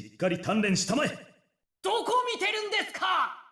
しっかり鍛錬したまえ。どこ見てるんですか？